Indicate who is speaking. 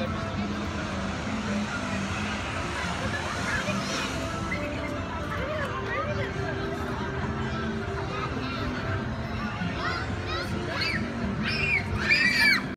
Speaker 1: episode.